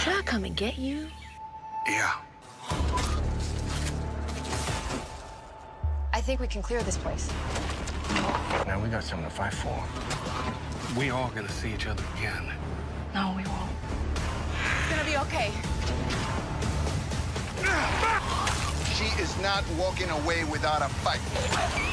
Should I come and get you? Yeah. I think we can clear this place. Now we got something to fight for. We all gonna see each other again. No, we won't. It's gonna be okay. She is not walking away without a fight.